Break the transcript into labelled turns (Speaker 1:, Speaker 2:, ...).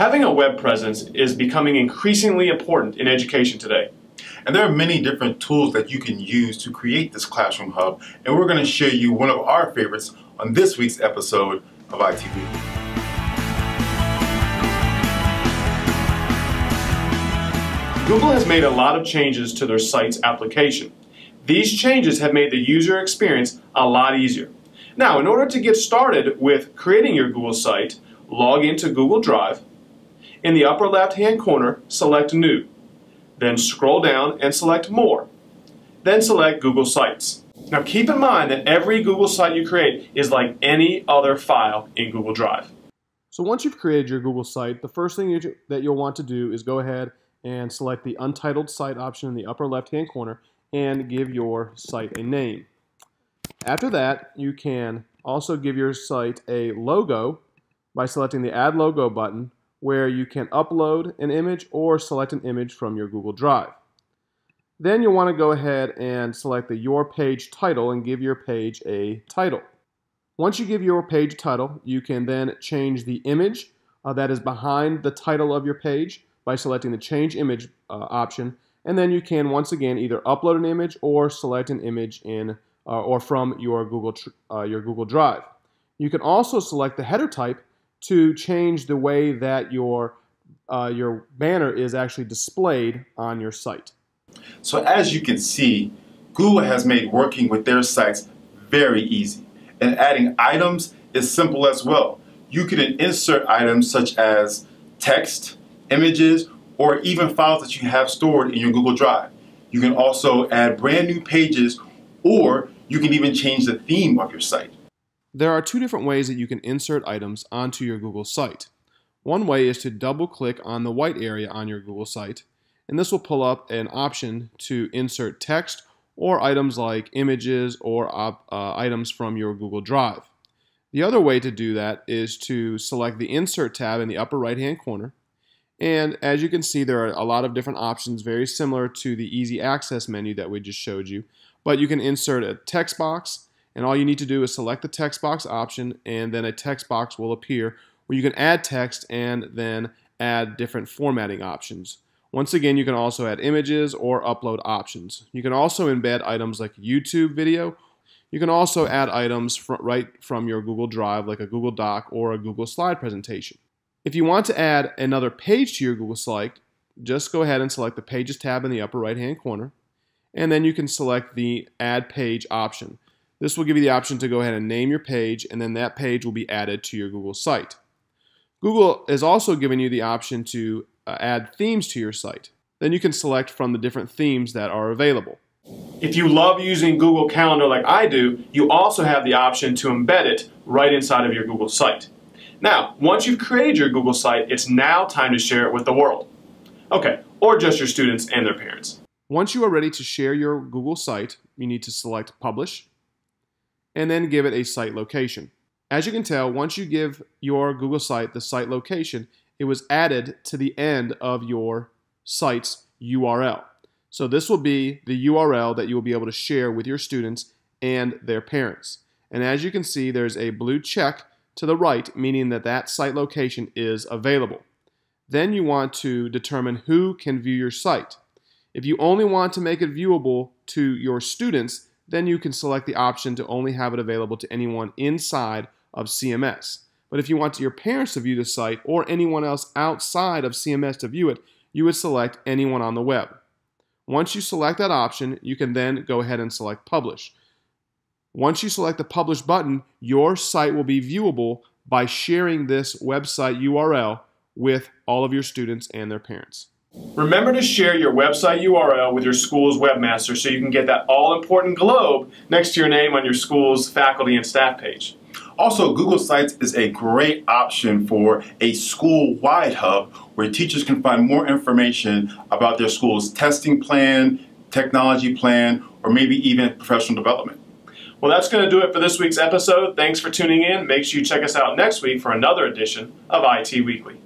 Speaker 1: Having a web presence is becoming increasingly important in education today.
Speaker 2: And there are many different tools that you can use to create this Classroom Hub, and we're going to show you one of our favorites on this week's episode of ITV.
Speaker 1: Google has made a lot of changes to their site's application. These changes have made the user experience a lot easier. Now, in order to get started with creating your Google site, log into Google Drive. In the upper left-hand corner, select New. Then scroll down and select More. Then select Google Sites. Now keep in mind that every Google site you create is like any other file in Google Drive.
Speaker 3: So once you've created your Google site, the first thing you, that you'll want to do is go ahead and select the Untitled Site option in the upper left-hand corner and give your site a name. After that, you can also give your site a logo by selecting the Add Logo button where you can upload an image or select an image from your Google Drive. Then you'll want to go ahead and select the Your Page title and give your page a title. Once you give your page a title, you can then change the image uh, that is behind the title of your page by selecting the Change Image uh, option, and then you can once again either upload an image or select an image in uh, or from your Google uh, your Google Drive. You can also select the header type to change the way that your, uh, your banner is actually displayed on your site.
Speaker 2: So as you can see, Google has made working with their sites very easy. And adding items is simple as well. You can insert items such as text, images, or even files that you have stored in your Google Drive. You can also add brand new pages or you can even change the theme of your site.
Speaker 3: There are two different ways that you can insert items onto your Google site. One way is to double click on the white area on your Google site, and this will pull up an option to insert text or items like images or uh, items from your Google Drive. The other way to do that is to select the Insert tab in the upper right hand corner. And as you can see, there are a lot of different options, very similar to the Easy Access menu that we just showed you. But you can insert a text box, and all you need to do is select the text box option and then a text box will appear where you can add text and then add different formatting options. Once again, you can also add images or upload options. You can also embed items like YouTube video. You can also add items fr right from your Google Drive like a Google Doc or a Google Slide presentation. If you want to add another page to your Google site, just go ahead and select the Pages tab in the upper right hand corner and then you can select the Add Page option. This will give you the option to go ahead and name your page, and then that page will be added to your Google site. Google is also giving you the option to uh, add themes to your site. Then you can select from the different themes that are available.
Speaker 1: If you love using Google Calendar like I do, you also have the option to embed it right inside of your Google site. Now, once you've created your Google site, it's now time to share it with the world. Okay, or just your students and their parents.
Speaker 3: Once you are ready to share your Google site, you need to select Publish, and then give it a site location. As you can tell, once you give your Google site the site location, it was added to the end of your site's URL. So this will be the URL that you will be able to share with your students and their parents. And as you can see, there's a blue check to the right, meaning that that site location is available. Then you want to determine who can view your site. If you only want to make it viewable to your students, then you can select the option to only have it available to anyone inside of CMS. But if you want your parents to view the site or anyone else outside of CMS to view it, you would select anyone on the web. Once you select that option, you can then go ahead and select Publish. Once you select the Publish button, your site will be viewable by sharing this website URL with all of your students and their parents.
Speaker 1: Remember to share your website URL with your school's webmaster so you can get that all-important globe next to your name on your school's faculty and staff page.
Speaker 2: Also, Google Sites is a great option for a school-wide hub where teachers can find more information about their school's testing plan, technology plan, or maybe even professional development.
Speaker 1: Well, that's going to do it for this week's episode. Thanks for tuning in. Make sure you check us out next week for another edition of IT Weekly.